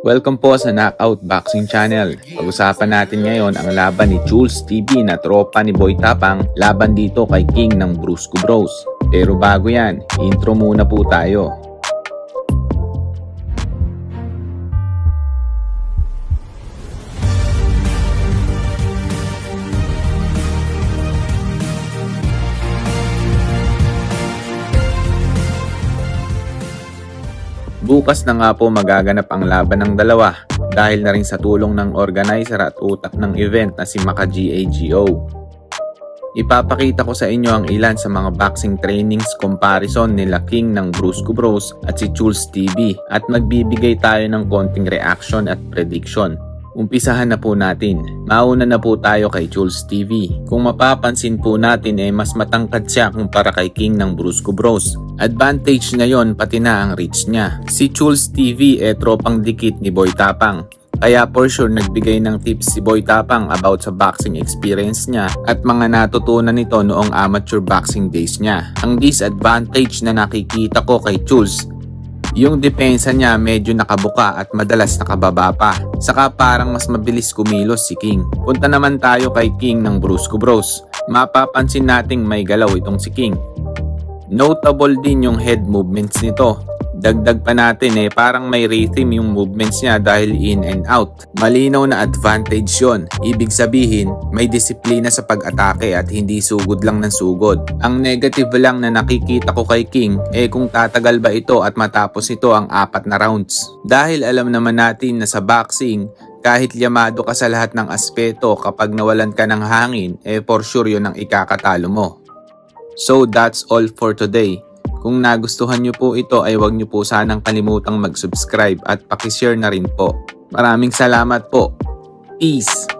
Welcome po sa Knockout Boxing Channel. Pag-usapan natin ngayon ang laban ni Jules TV na tropa ni Boy Tapang laban dito kay King ng Brusco Bros. Pero bago yan, intro muna po tayo. Bukas na nga po magaganap ang laban ng dalawa dahil na rin sa tulong ng organizer at utak ng event na si Maka GAGO. Ipapakita ko sa inyo ang ilan sa mga boxing trainings comparison nila King ng Brusco Bros at si Jules TV at magbibigay tayo ng konting reaction at prediction Umpisahan na po natin. Mauna na po tayo kay Jules TV. Kung mapapansin po natin eh mas matangkad siya kumpara kay King ng Brusco Bros. Advantage na yon pati na ang reach niya. Si Jules TV eh tropang dikit ni Boy Tapang. Kaya for sure nagbigay ng tips si Boy Tapang about sa boxing experience niya at mga natutunan nito noong amateur boxing days niya. Ang disadvantage na nakikita ko kay Jules yung depensa niya medyo nakabuka at madalas nakababa pa. Saka parang mas mabilis kumilos si King. Punta naman tayo kay King ng Brusco Bros. Mapapansin nating may galaw itong si King. Notable din yung head movements nito Dagdag pa natin eh, parang may rhythm yung movements niya dahil in and out. Malinaw na advantage yon. Ibig sabihin, may disiplina sa pag-atake at hindi sugod lang ng sugod. Ang negative lang na nakikita ko kay King eh kung tatagal ba ito at matapos ito ang apat na rounds. Dahil alam naman natin na sa boxing, kahit yamado ka sa lahat ng aspeto kapag nawalan ka ng hangin, eh for sure yun ang ikakatalo mo. So that's all for today. Kung nagustuhan nyo po ito ay huwag nyo po sanang kalimutang mag-subscribe at pakishare na rin po. Maraming salamat po. Peace!